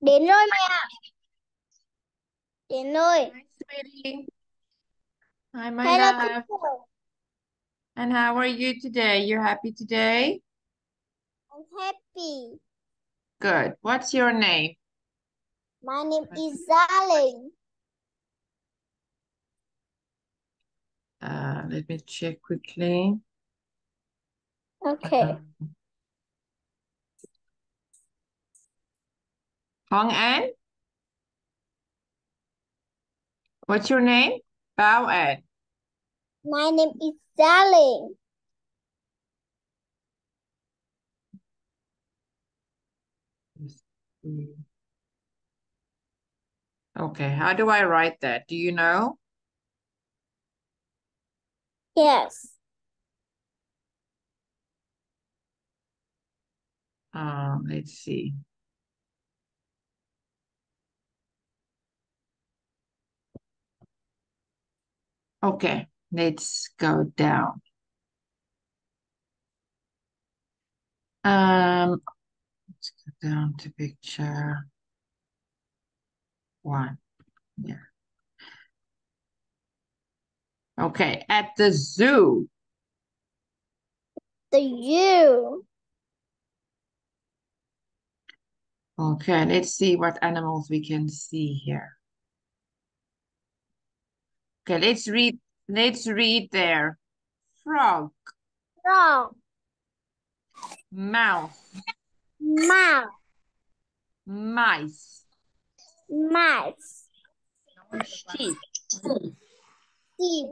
Đến rồi mẹ ạ. Đến rồi. Hi, sweetie. Hi, my Hello love. teacher. And how are you today? You're happy today? I'm happy. Good. What's your name? My name is Darling. Uh, let me check quickly. Okay. Um, Hong An? What's your name? Bao An. My name is Darling. Okay, how do I write that? Do you know? Yes. Um, let's see. Okay, let's go down. Um, let's go down to picture one. Yeah. Okay, at the zoo. The zoo. Okay, let's see what animals we can see here. Okay, let's read, let's read there. Frog, Frog. mouse, Mouse. mice, Mice. sheep, Sheep.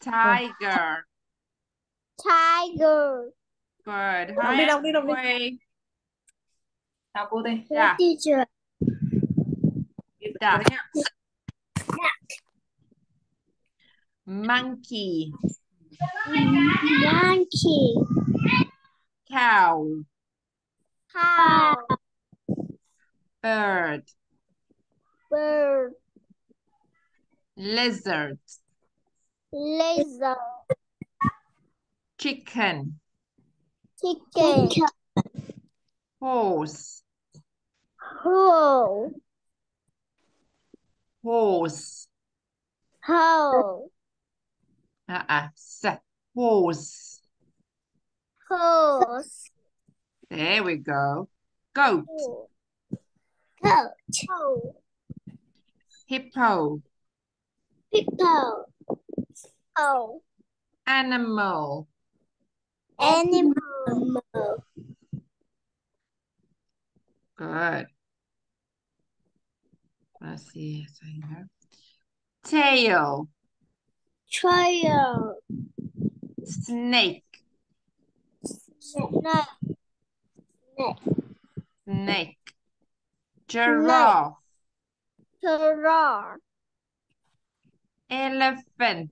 tiger. Tiger. Good. Đọc đi, đọc đi, đọc đi. Quay. Cô đây. Yeah, Teacher. duck, monkey, Monkey. cow, Cow. bird, Bird. lizard, Lizard. chicken, Chicken. horse, Hole. horse, Hole. Uh-uh, s- horse. Horse. There we go. Goat, Goat. hippo, Hippo. Oh. animal, Animal. good. Let's see, so. Tail, Trail. snake, Snake. snake, giraffe, Giraffe. elephant,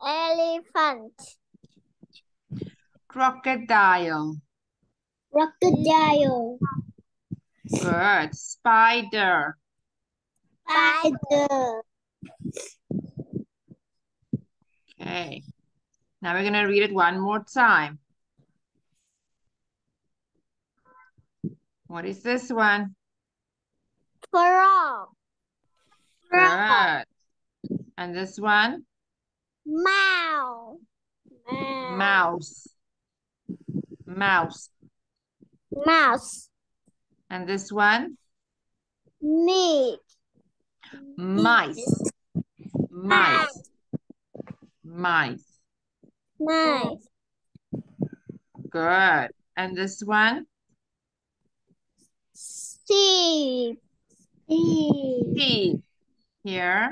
Elephant. crocodile, Crocodile. good, spider, Spider. Okay. Now we're gonna read it one more time. What is this one? Frog. Good. And this one? Mouse. Mouse. Mouse. Mouse. And this one? Meat. Mice. Mice. Mice. Mice. Good. And this one? Sheep. Sheep. Here.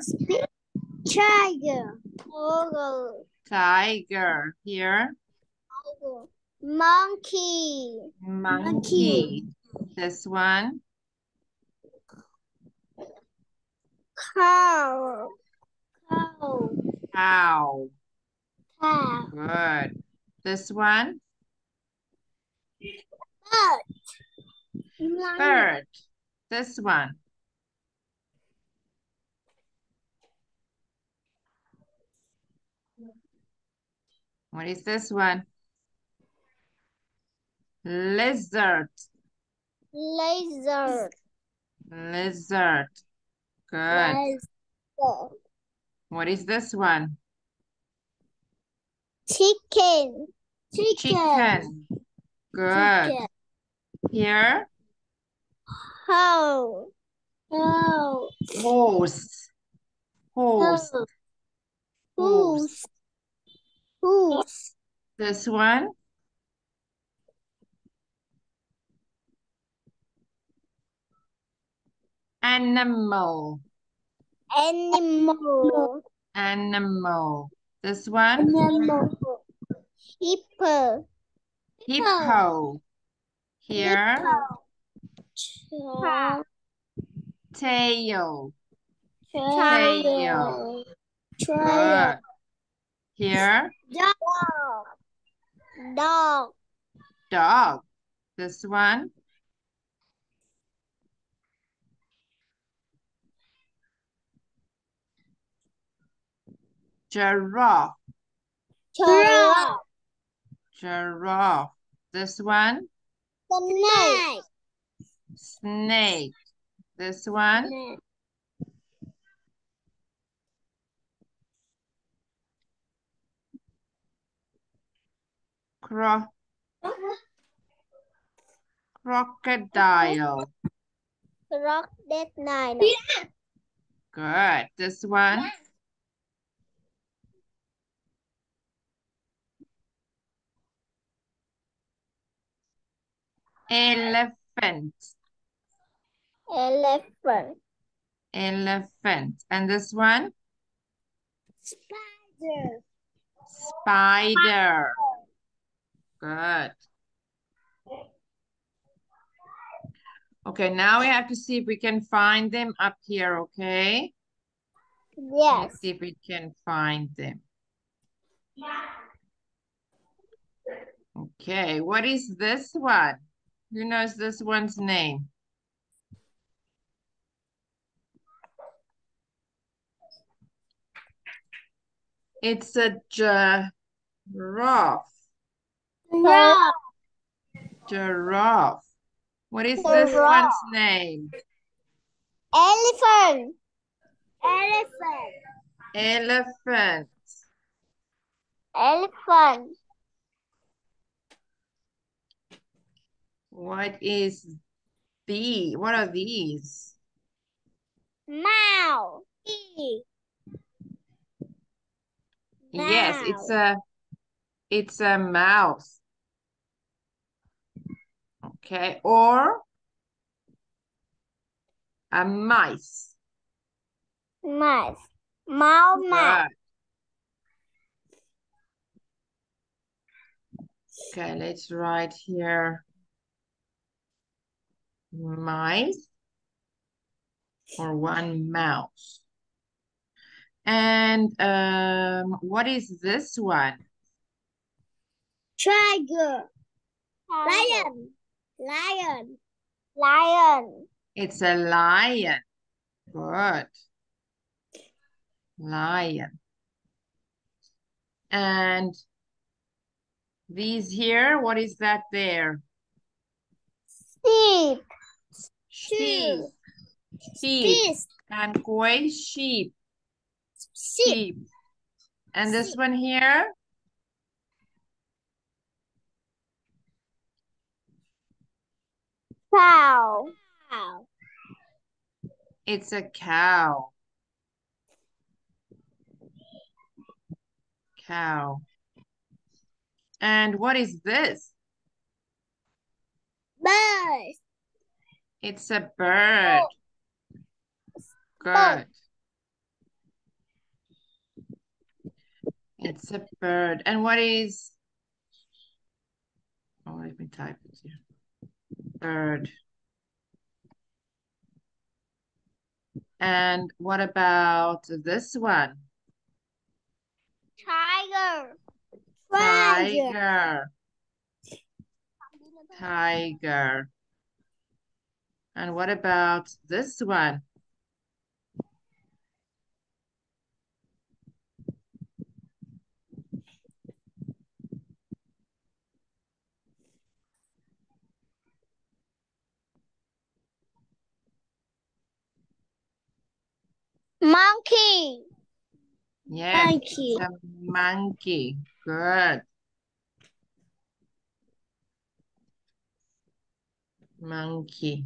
Tiger. Tiger. Tiger. Here. Monkey. Monkey. This one? Cow. Cow. Cow. Cow. Good. This one? Bird. Bird. This one? What is this one? Lizard. Laser. Lizard. Good. Laser. What is this one? Chicken. Chicken. Chicken. Good. Chicken. Here, Hoe. Hoe. horse. Horse. Horse. Who's? This one, animal. Animal. Animal. This one, Animal. Hippo. hippo. Here, Hippo. tail. Tail. Good. Here, Dog. Dog. dog. This one, giraffe. Giraffe. Giraffe. This one, Snake. snake. This one, cro crocodile. That. Good. This one, elephant. Elephant. Elephant. And this one, Spider. spider. Good. Okay, now we have to see if we can find them up here, okay? Yes. Let's see if we can find them. Okay, what is this one? Who knows this one's name? It's a giraffe. Giraffe. What is this one's name? Elephant. Elephant. Elephant. Elephant. What is the? What are these? Mouse. Yes, it's a it's a mouse. Okay, or a mice. Mouse. Mouse. Okay, let's write here mice or one mouse. And um, what is this one? Tiger. Lion. Lion. Lion. It's a lion. Good. Lion. And these here, what is that there? Sheep. Sheep. Sheep. And koi sheep. Sheep. And this one here? Cow. Cow. It's a cow. Cow. And what is this? Bird. It's a bird. Good. It's a bird. And what is... Oh, let me type it here. Bird. And what about this one? Tiger. Tiger. Tiger. And what about this one? Monkey. Yes, monkey. a monkey. Good. Monkey.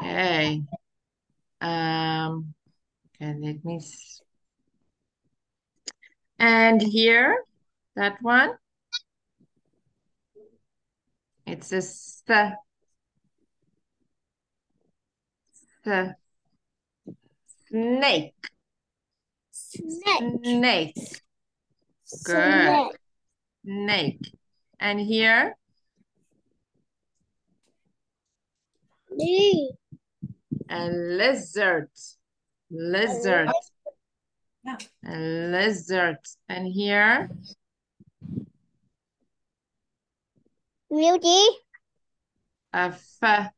Okay. Um, okay, let me. s- And here, that one. It's a s snake. Snake. Snake. Good. Snake. And here, Snake. a lizard. Lizard. Yeah. A lizard. And here, Beauty. a f.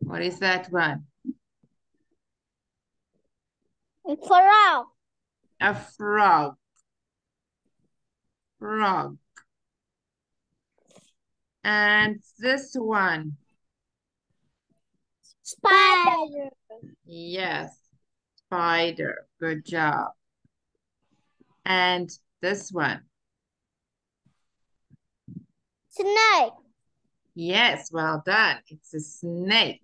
What is that one? A frog. A frog. Frog. And this one. Spider. Yes. Spider. Good job. And this one. Snake. Yes, well done. It's a snake.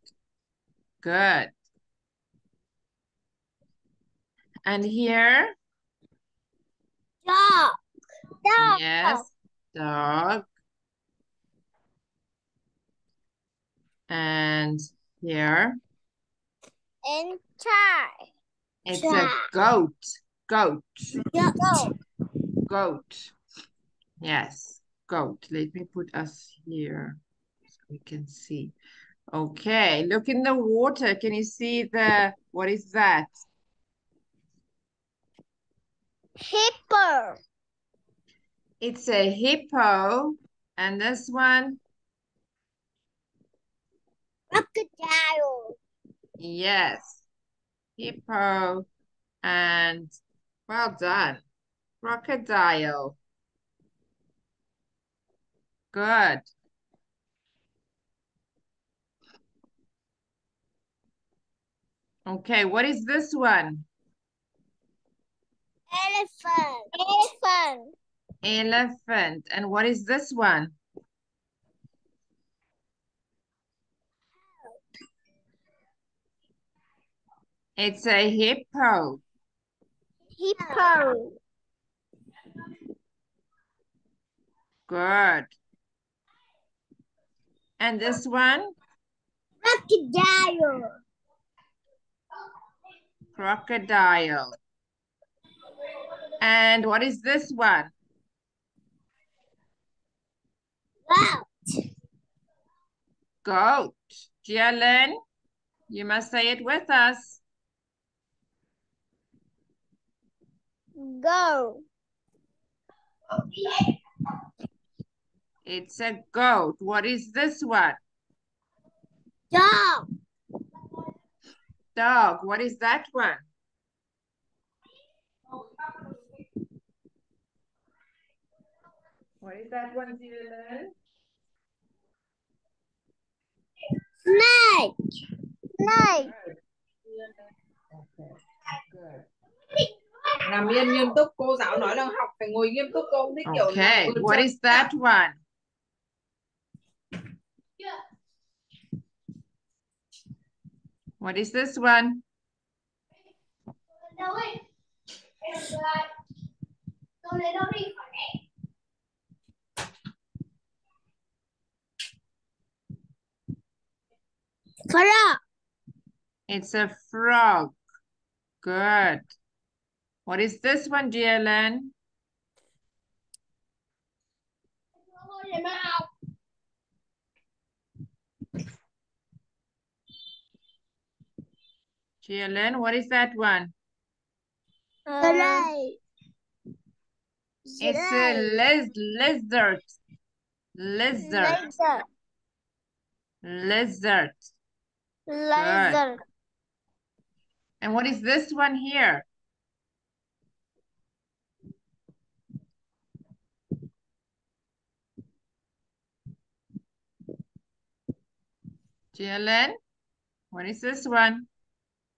Good. And here, Dog. Dog. yes, dog. And here, And tie. it's a goat. Goat. Goat. Goat. Yes, goat. Let me put us here so we can see. Okay, look in the water. Can you see the, what is that? Hippo. It's a hippo. And this one, Crocodile. yes, hippo. And well done. Crocodile. Good. Okay, what is this one? Elephant. Elephant. Elephant. And what is this one? It's a hippo. Hippo. Good. And this one? Crocodile. Crocodile. And what is this one? Wow. Goat. Gia Linh, you must say it with us. Go. It's a goat. What is this one? Dog. Dog. What is that one? What is that one, Gia Linh? Snake. Snake. Okay, good. Làm yên nghiêm túc cô giáo nói là học phải ngồi nghiêm túc cô không thích kiểu Okay, what is that one? What is this one? Frog. It's a frog. Good. What is this one, Gia Linh? Jialin, what is that one? Snake. It's a liz lizard. Lizard. Lizard. Lizard. Lizard. And what is this one here? Gia Linh? What is this one?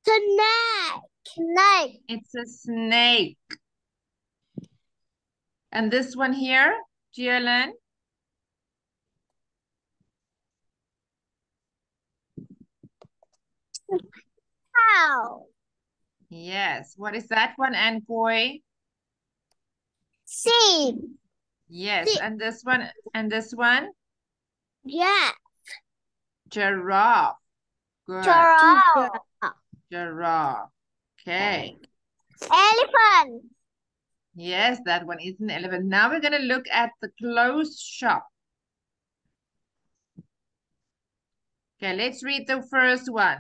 Snake. Snake. It's a snake. And this one here, Gia Linh? Cow. Yes. What is that one, Anh Khoi? Sheep. Yes. Sheep. And this one, and this one? Yeah. Giraffe. Good. Giraffe. Giraffe. Okay. Elephant. Yes, that one is an elephant. Now we're going to look at the clothes shop. Okay, let's read the first one.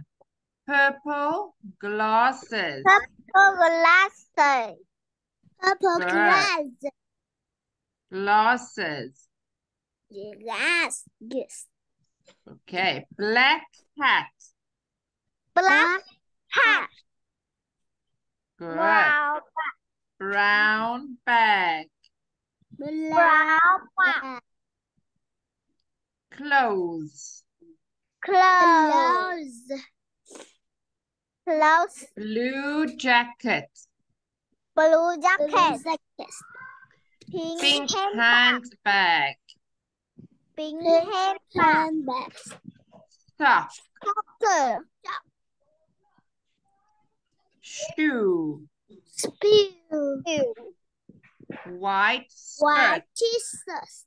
Purple glasses. Purple glasses. Purple Good. glasses. Glasses. Yes. Yes. Okay, black hat. Black hat. Good. Brown. Brown bag. Brown bag. Clothes. Clothes. Clothes. Blue jacket. Blue jacket. Pink, Pink handbag. handbag. Pink handbag. Sock. Soccer. Shoe. Spew. White skirt. White Jesus.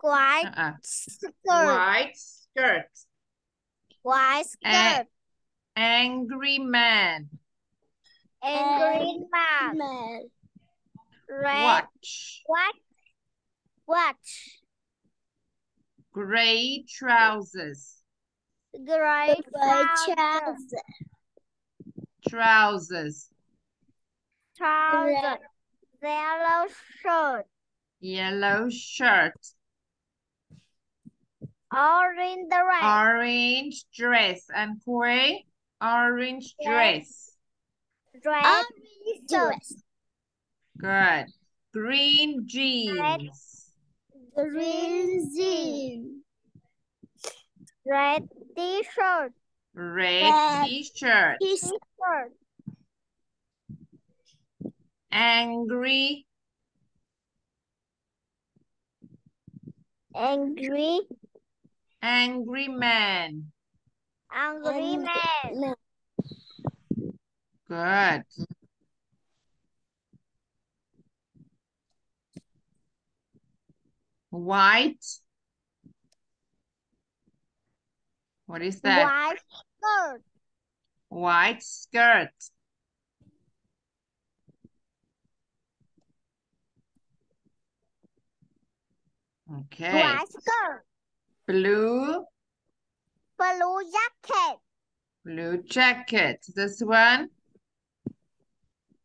White Uh-uh. skirt. White skirt. White skirt. Angry man. And green man. Red. Watch. What? Watch. Gray trousers. Gray trousers. Trousers. Trousers. Yellow shirt. Yellow shirt. Orange dress. Orange dress. Anh Khoi? Orange dress. Dress. Orange dress. Good. Green jeans. Green jeans. Red t-shirt. Red Red. t-shirt. T-shirt. Angry. Angry. Angry man. Angry man. Good. White. What is that? White skirt. White skirt. Okay. White skirt. Blue. Blue jacket. Blue jacket. This one?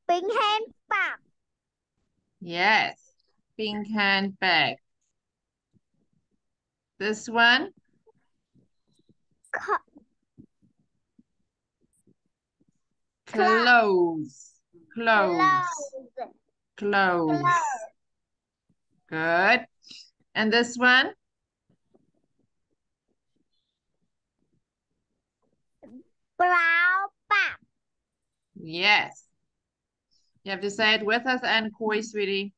Pink handbag. Yes. Pink handbag. This one? Co- close, close. Clothes. Clothes. Good. And this one? Brown bag. Yes. You have to say it with us Anh Khoi, sweetie.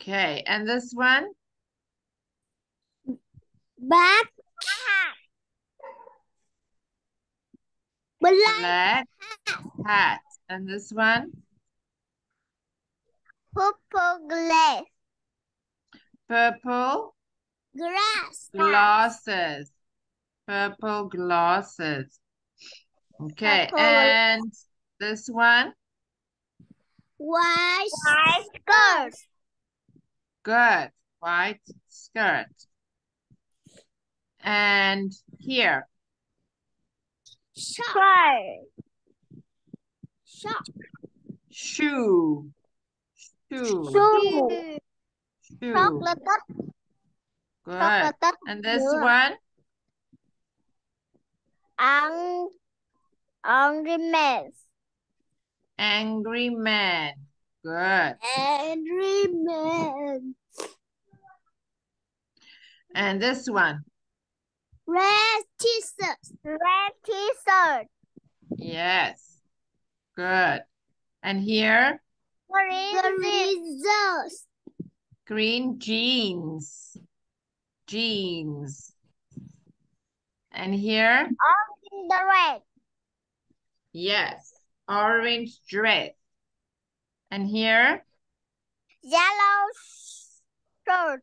Okay, and this one? Black hat. Black hat. And this one? purple glass. Purple Grass. glasses. Purple glasses. Okay, Purple. and this one? White, White skirt. Good. White skirt. And here, Shirt. Shirt. shoe. Shoe. Shoe. Shoe. Chocolate. Good. And this one? Ang angry man. Angry man. Good. Angry man. And this one? Red t-shirt. Red t-shirt. Yes. Good. And here, Green jeans. green jeans. Jeans. And here, The red. yes, orange dress. And here, Yellow shirt.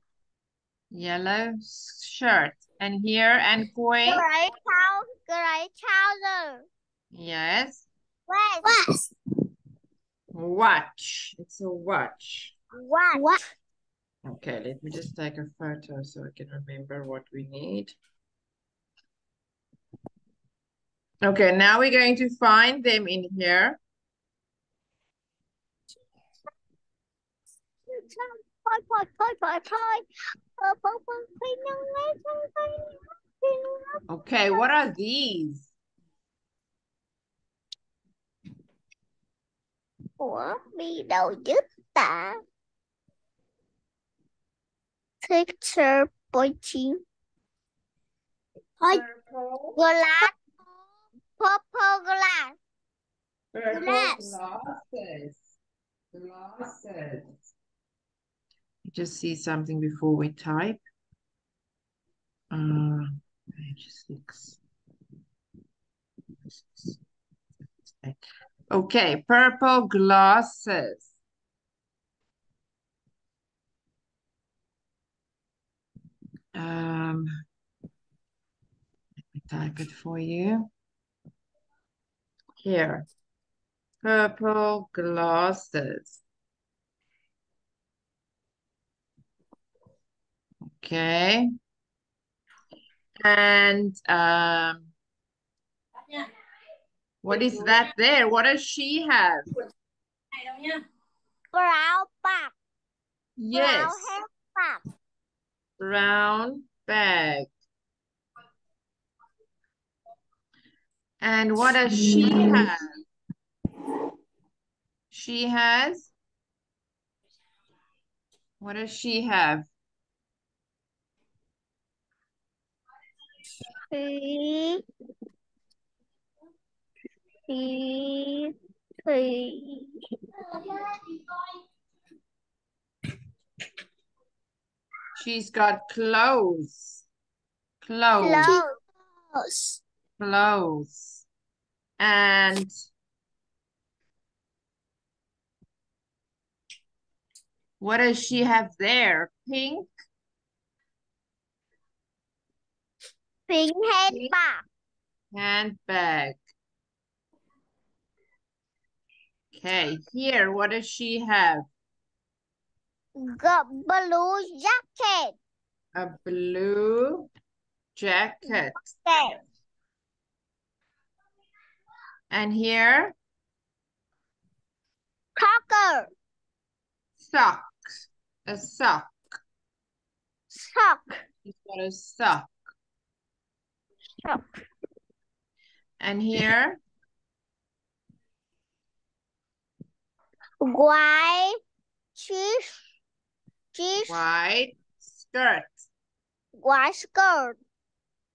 yellow shirt. And here, Anh Khoi, Gray trouser. Gray trouser. yes, Vest. watch. It's a watch. What? What? Okay, let me just take a photo so I can remember what we need. Okay, now we're going to find them in here. Lấy thân phi phi nhân. Okay, what are these? Ủa, đi đâu giúp ta? Picture pointing. Thôi, glass. Purple glass. Purple glasses. Glasses. Just see something before we type. Uh, page six. Okay, purple glasses. Um, let me type it for you. Here, purple glasses. Okay. And um, what is that there? What does she have? Brown bag. Yes, Brown hair bag. brown bag. And what does she have? She has, what does she have? Three. Three. Three. She's got clothes. Clothes. Close. Clothes. And what does she have there? Pink? Pink head bag. Handbag. Okay, here, what does she have? Got blue jacket. A blue jacket. Okay. And here, Cocker. socks. A sock. Sock. She's got a sock. And here, White. Cheese. white skirt. White skirt.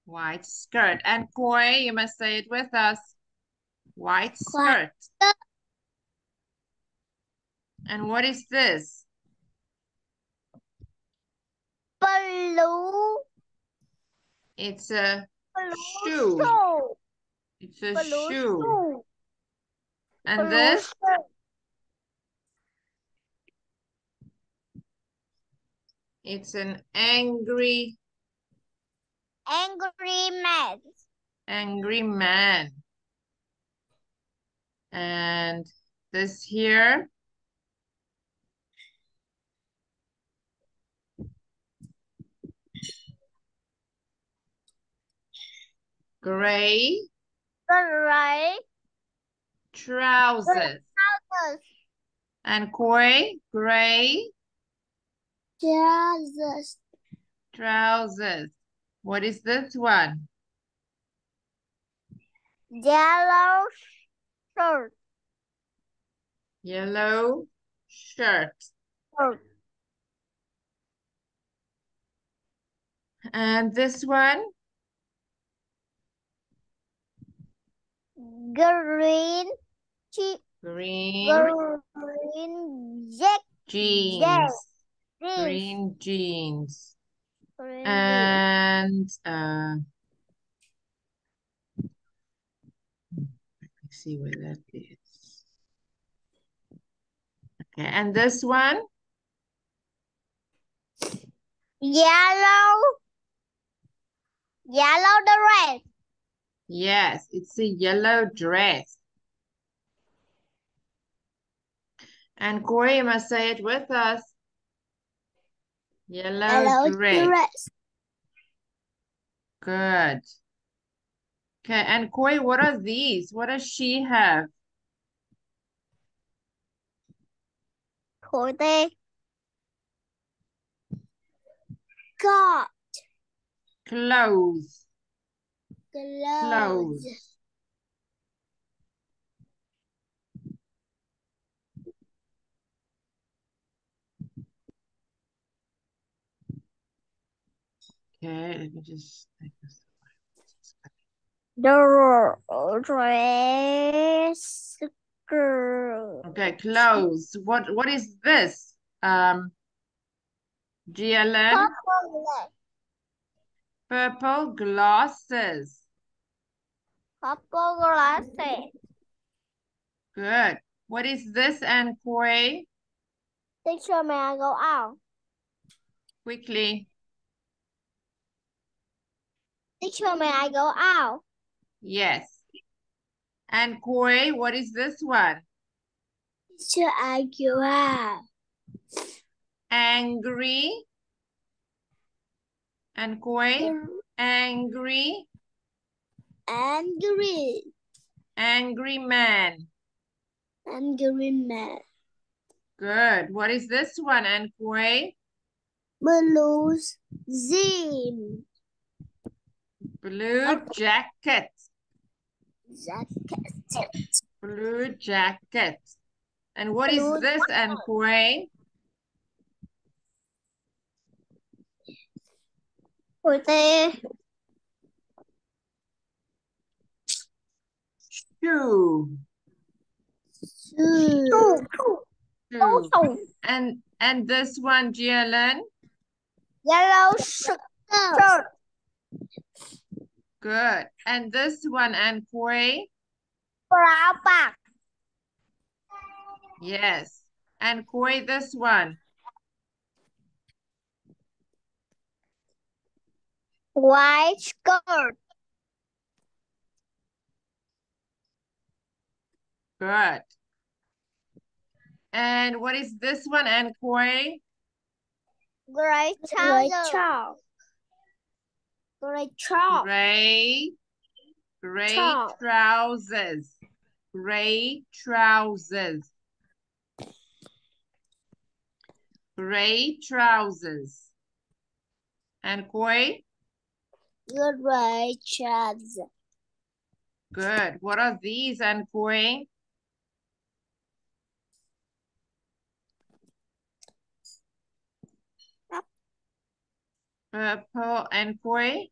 White skirt. Anh Khoi, you must say it with us. White White skirt. And what is this? Blue. It's a Shoe. shoe. it's a Blue shoe. shoe. And Blue this it's an angry Angry man. angry man. And this here gray Gray. trousers. Anh Khoi, gray Trousers. trousers. What is this one? Yellow shirt. Yellow shirt. Shirt. And this one? Green chi, Green green jack jeans. Green jeans. green. And uh let me see where that is. Okay, and this one? yellow yellow dress Yes, it's a yellow dress. And Corey, you must say it with us. Yellow dress. Good. Okay, Anh Khoi, what are these? What does she have? tê got Clothes. Clothes. Okay, let me just take this. the dress girl Okay, clothes. What what is this? Um, Gia Linh, purple purple glasses. Purple glasses Good. What is this, Anh Khoi? teacher may I go out Quickly. teacher may I go out Yes. Anh Khoi, what is this one? teacher I go out Angry. Anh Khoi, angry, angry angry man. angry man Good. What is this one, Anh Khoi? blue jean Blue jacket. jacket Blue jacket. And what is Blue this, Anh Khoi? Khối tê Shoe. shoe Shoe. And and this one, Gia Linh? yellow shirt Good. And this one, Anh Khoi? brown bag Yes. Anh Khoi, this one? white skirt Good. And what is this one, Anh Khoi? gray trouser gray top Gray, gray Top. trousers. Gray trousers. Gray trousers. Anh Khoi? gray trouser Good. What are these, Anh Khoi? Purple Anh Khoi?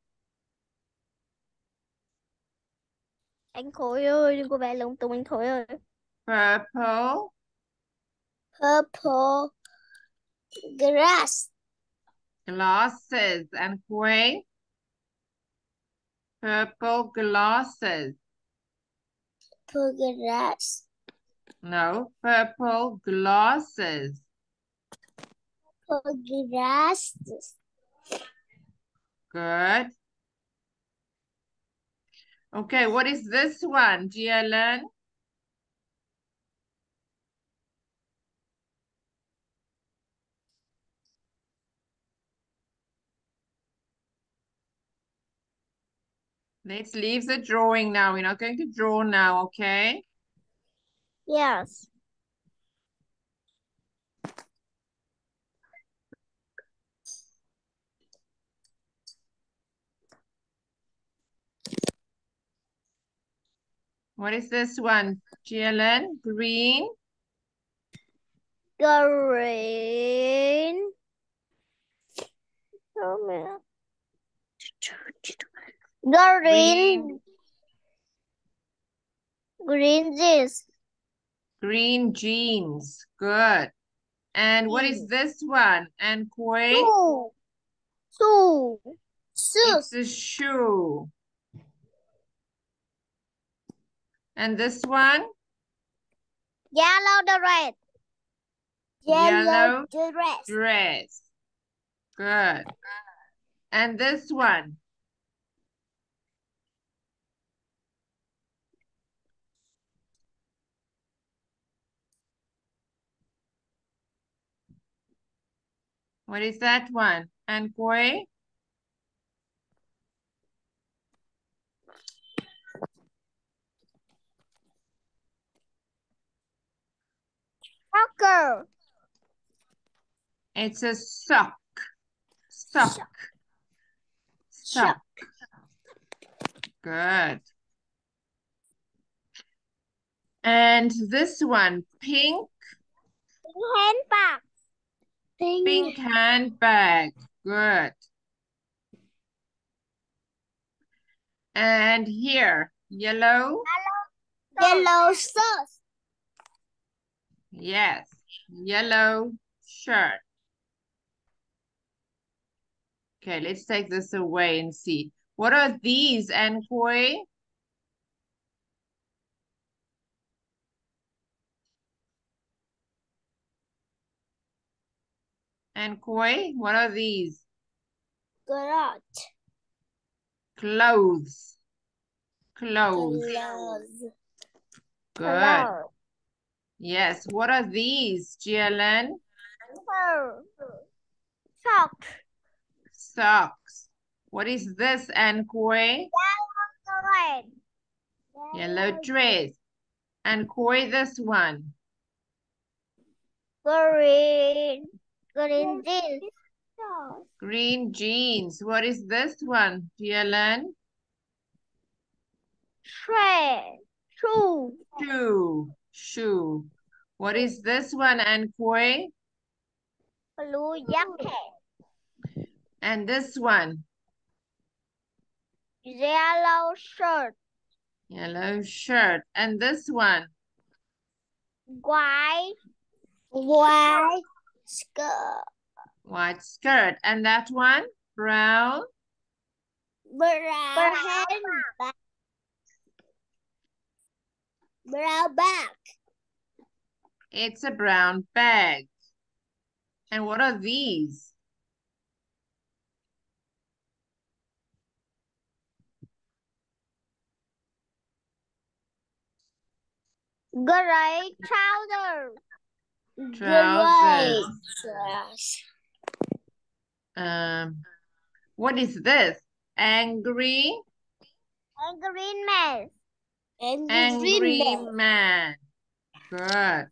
anh khối ơi đừng có vẽ lung tung anh khối ơi Purple, purple grass glasses, Anh Khoi? Purple glasses. purple grass No, purple glasses. purple grass Good. Okay, what is this one, Gia Linh? Let's leave the drawing now. We're not going to draw now, okay? yes What is this one, Gia Linh? Green? green mẹ? green Green. Green jeans. Green jeans. Good. And what is this one? Anh Khoi? Shoe. Shoe. It's a shoe. And this one? Yellow dress. Yellow dress. Dress. Good. And this one? What is that one? Anh Khoi? Soccer. It's a sock. Sock. Sock. Sock. Good. And this one, pink, Pink Handbag. pink handbag. Good. And here, yellow. Yellow sauce. Yes, yellow shirt. Okay, let's take this away and see. What are these, Anh Khoi? Ankoi, what are these? Garage. Clothes. Clothes. Clothes. Good. Yes, what are these, Gia Linh? Sock. Socks. What is this, Anh Khoi? Red. Yellow dress. Anh Khoi, this one. Green. Green jeans. Green jeans. What is this one, Gia Linh? Tray. Shoe. Shoe. Shoe. What is this one, Anh Khoi? Blue jacket. And this one? Yellow shirt. Yellow shirt. And this one? White. White skirt. White skirt. And that one? Brown. Brown. Brown. Brown bag. It's a brown bag. And what are these? Gray trouser. Trousers. Um, what is this? Angry, And green man. And angry man. Good.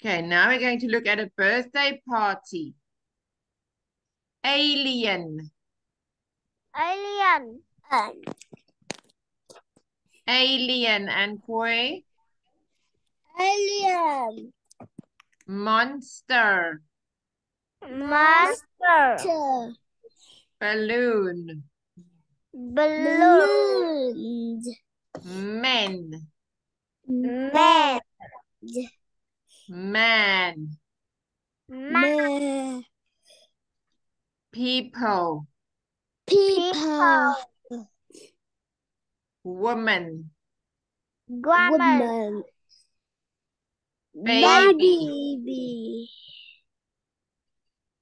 Okay, now we're going to look at a birthday party. Alien, Alien. Um, alien and koi, Alien. monster, Monster. balloon, Balloons. men, Man. man, Man. people, People. woman, Woman. Baby. Baby.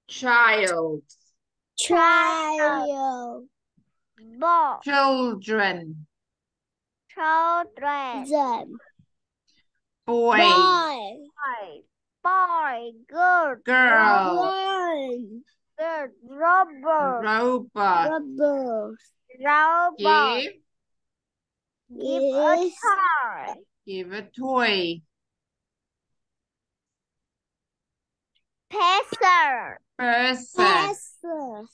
child, Child. Boy. children, Children. boy, Boy. Boy. Girl. girl, Girl. Rubber. robot, Rubber. Robot. give, Give a toy. give a toy, Pencil. person,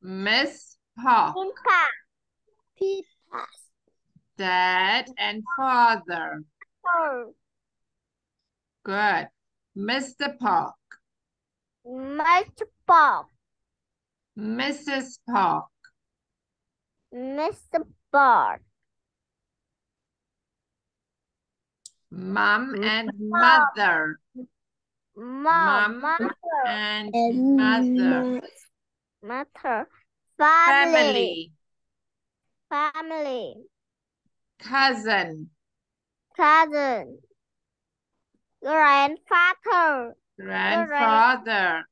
Miss Pa. Dad and father. Paul. Good. Mr. Park. Mr. Park. Mrs. Park. Mr. Park. Mom and mother. Mom, Mom mother. and mother. Mother family, Family. family, Cousin. cousin, grandfather, Grandfather.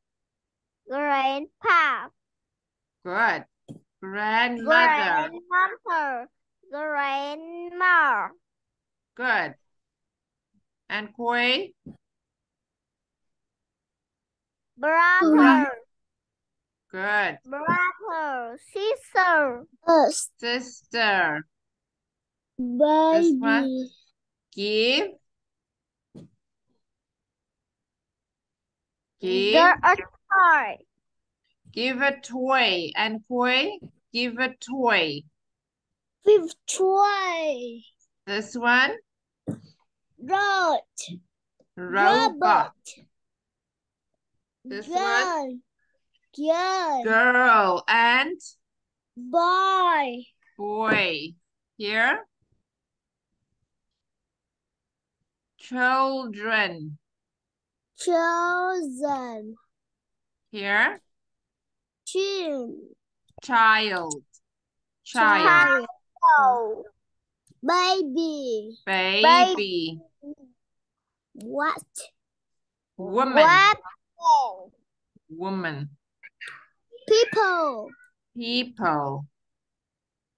grandpa, Good. Grandmother. grandmother, grandma, Good. Anh Khoi? brother, Good. brother, sister, Sister. This one? Give. Give. girl, toy, Give a toy. Anh Khoi? Give a toy. with toy, This one? road, Robot. This one? Girl, Girl. And boy, boy. Here? Children. chosen, Here? chin, Child. Child. child, baby, Baby. what, Woman. what, Woman. People, People.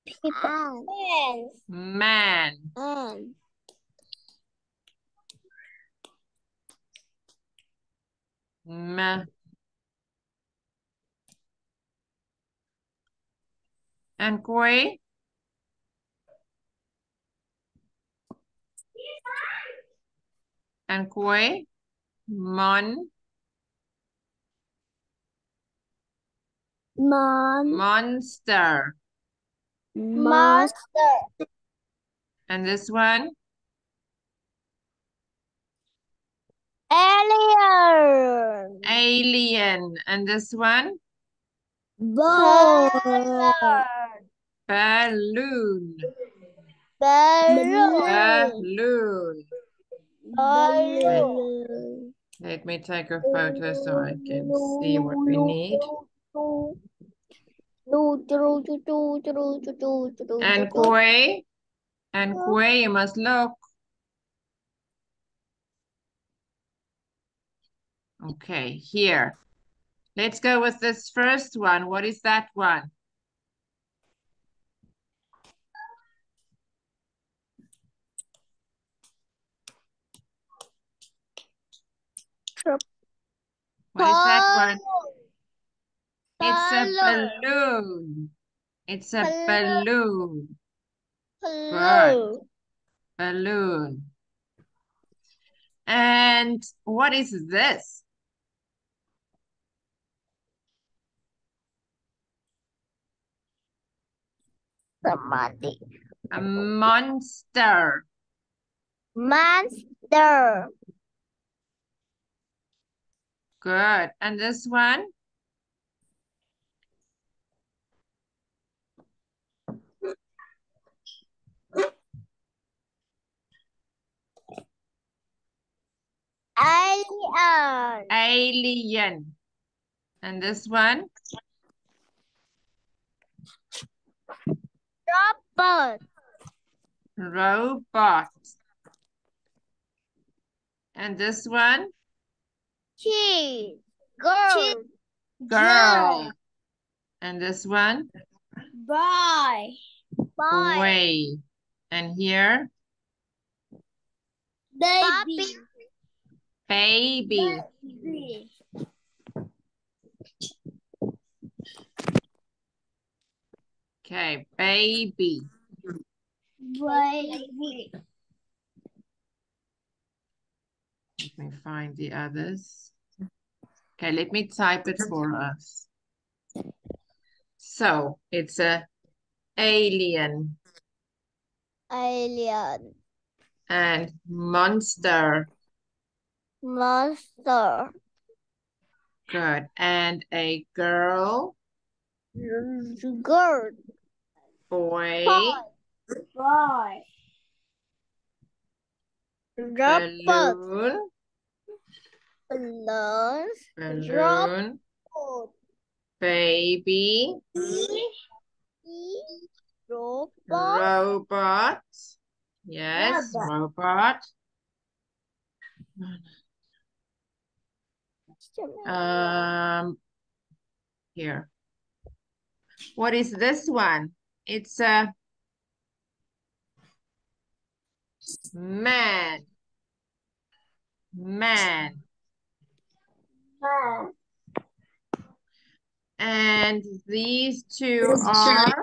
people, Man. and Ma. Anh Khoi? Anh Khoi? Mon. Mom, Monster. monster, And this one? alien, Alien. And this one? bird, Balloon. balloon, Balloon. balloon. Let me take a photo so I can see what we need. Anh Khoi? Anh Khoi, you must look. Okay, here. Let's go with this first one. What is that one? What is that one? It's a balloon. It's a balloon. Hello. Balloon. And what is this? Somebody. A monster. Monster. Good. And this one? Alien. Alien. And this one? Robot. Robot. And this one? Cheese. Girl. Girl. And this one? Boy. Boy. Boy. And here? Baby. Baby. Baby. Okay, baby. Baby. Let me find the others. Okay, let me type it for us. So it's a alien Alien. and monster. Monster. Good. And a girl, Girl. boy, Boy. Robot. balloon, balloon, baby, Robot. robot. Yes, robot. Um, here. What is this one? It's a man. Man. And these two are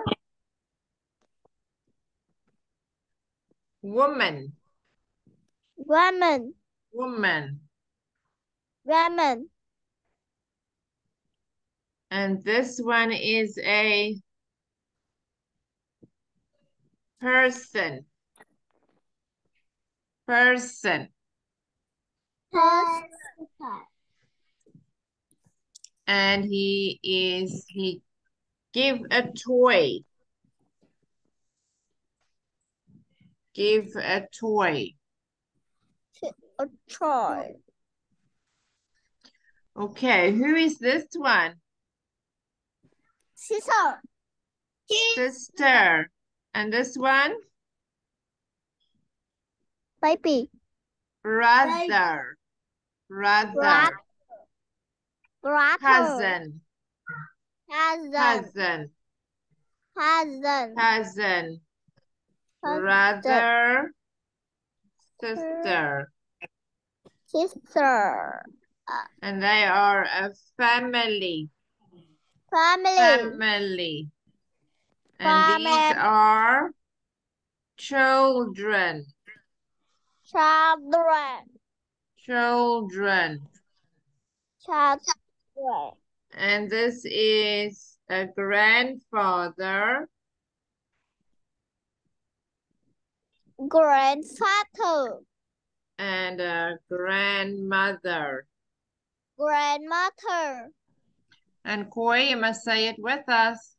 woman, Woman. woman. Woman. And this one is a person. Person. Person. And he is, he give a toy. Give a toy. A toy. Okay, who is this one? Sister. Sister. And this one? Baby. Brother. Brother. Brother. Brother. Cousin. Cousin. Cousin. Cousin. Cousin. Cousin. Brother. Sister. Sister. And they are a family. Family. Family. And these Family. are children. Children. Children. Children. And this is a grandfather. Grandfather. and a grandmother. Grandmother. Anh Khoi, you must say it with us.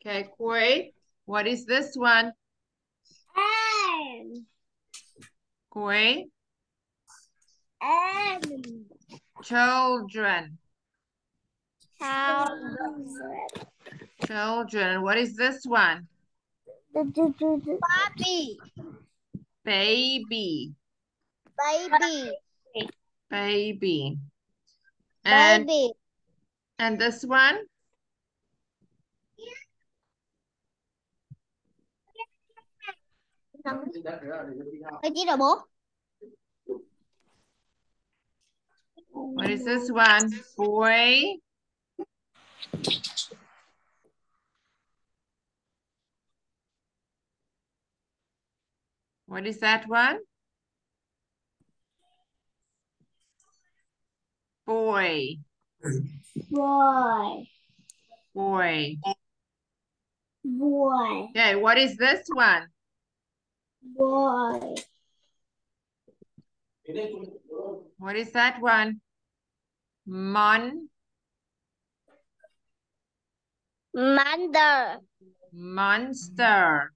Okay, Koi, what is this one? And. Koi, And. children. Children. Children. What is this one? Baby. Baby. Baby. Baby. And, Baby. and this one? Cái gì rồi bố? What is this one? Boy. What is that one? Boy. Boy. Boy. Boy. Okay, what is this one? Boy. What is that one? Mon, Mother. monster.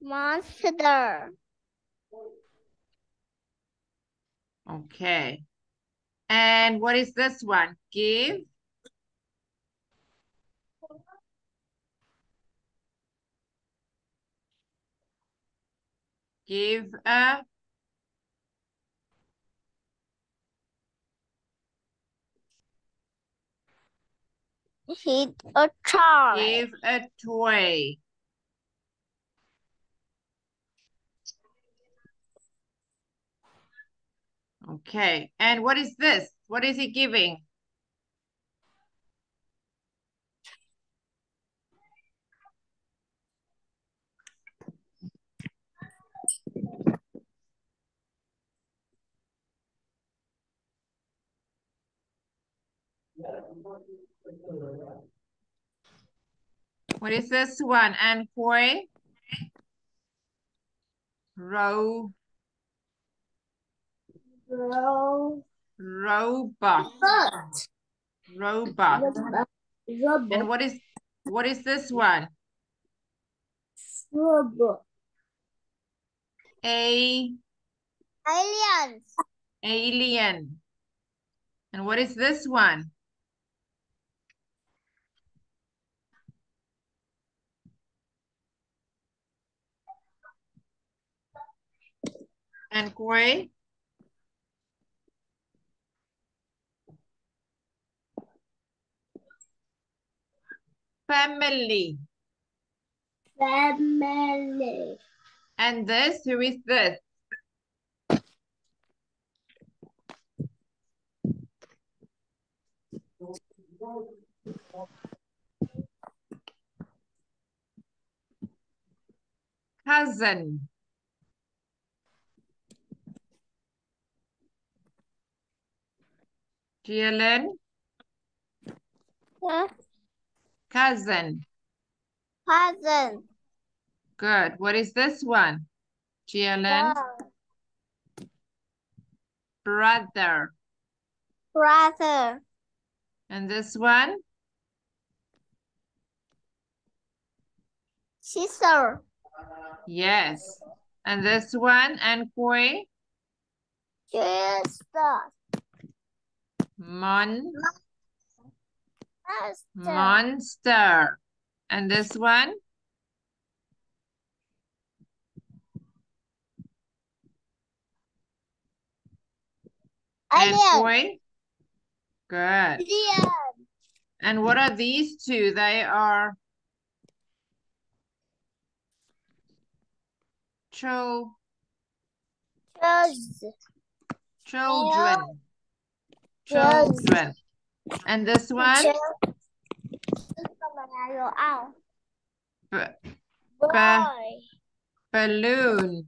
Monster. Okay. And what is this one? Give. Give a Hit a toy. give a toy. Okay. And what is this? What is he giving? What is this one? Anh Khoi? Ro Robot. robot. Robot. And what is what is this one? Robot. A, Aliens. alien. And what is this one? Anh Khoi? Family. Family. And this, who is this? Cousin. Gia Linh? Cousin. Cousin. Good. What is this one? Gia Linh, brother. Brother. And this one? Sister. Yes. And this one? Anh Khoi? Sister. Mon, Sister. Monster. And this one? And Alien. Koi? Good. Alien. And what are these two? They are Rose. children. Rose. Children. And this one? B- Boy. balloon.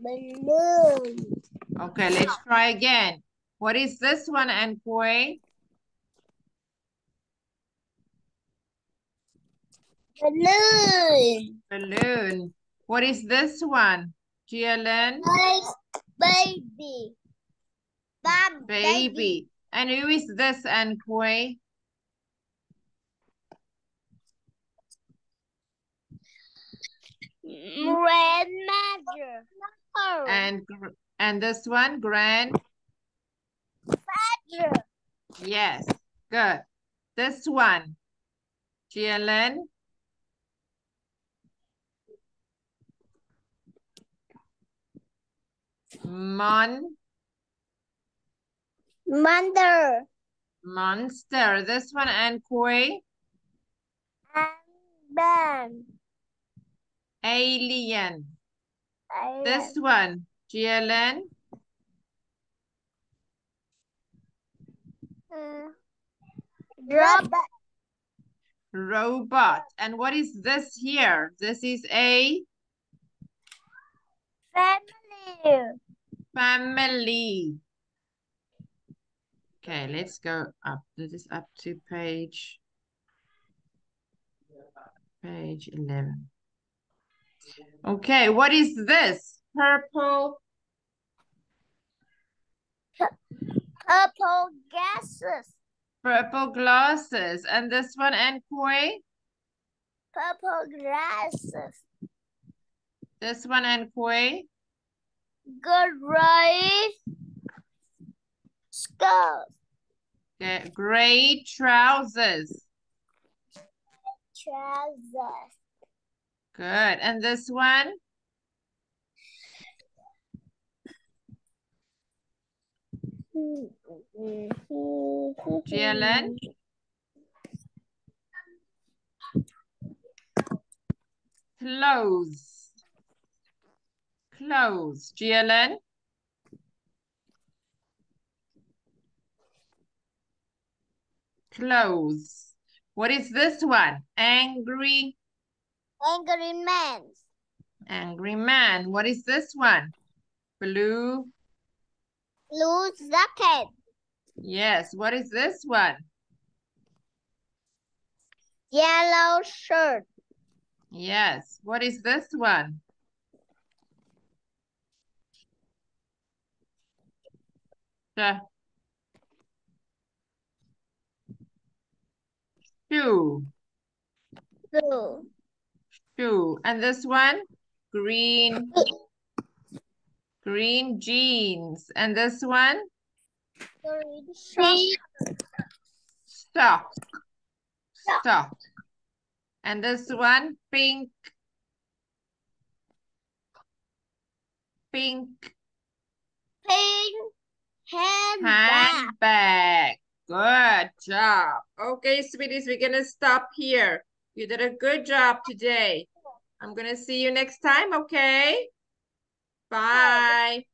Balloon. Okay, let's try again. What is this one, Anh Khoi? Balloon. Balloon. What is this one? Gia Linh? Baby. Bab Baby. And who is this, Anh Khoi? Grandmother. And and this one, grand? Grandmother. Yes, good. This one, Gia Linh? Mon, Mother. monster. This one, Anh Khoi? And Ben. Alien. This one, Gia Linh? Uh, Drop. Robot. And what is this here? This is a Family. family. Okay, let's go up. This is up to page page 11. Okay, what is this? Purple Purple glasses. purple glasses. And this one, Anh Khoi? Purple glasses. This one, Anh Khoi? Gray skirt. Okay, gray trousers. Trousers. Good. And this one? Gia Linh? Clothes. Clothes. Gia Linh? Clothes. What is this one? Angry, Angry man. angry man. What is this one? Blue. Blue jacket. Yes. What is this one? Yellow shirt. Yes. What is this one? The shoe. Blue. Shoe. And this one? Green. Green jeans. And this one? Green shirt. Sock. Sock. Sock. And this one? Pink. Pink Pink handbag. handbag. Good job. Okay, sweeties, we're gonna stop here. You did a good job today. I'm gonna see you next time, okay? Bye.